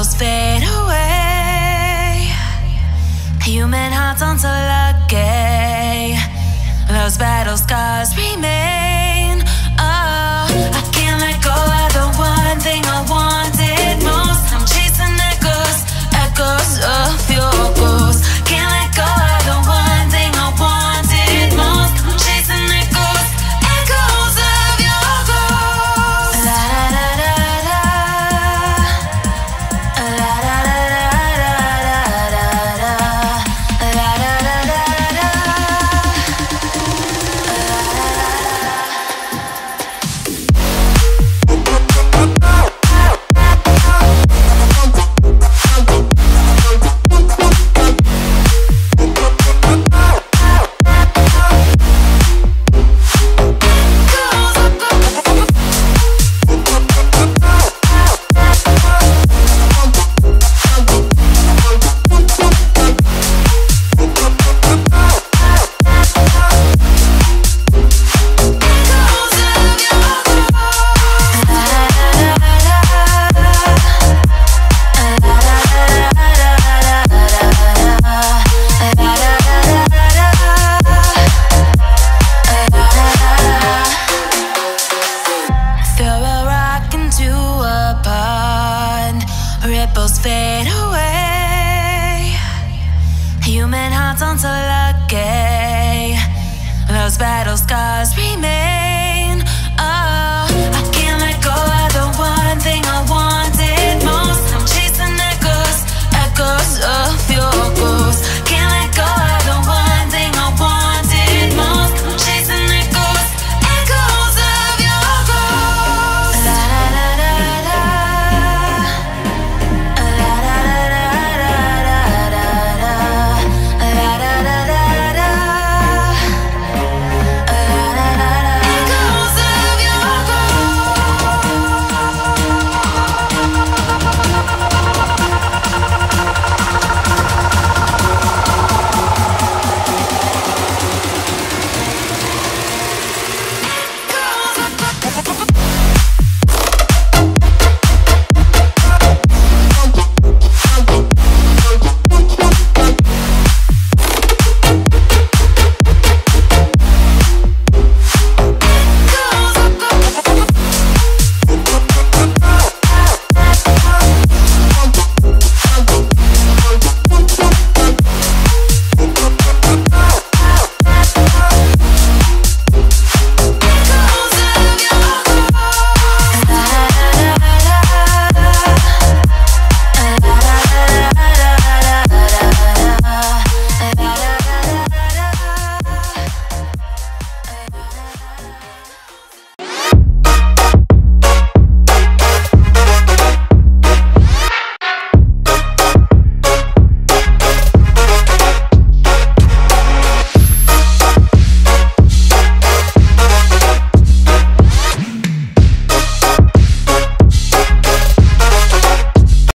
shadows fade away. Human hearts aren't so lucky. Those battle scars remain.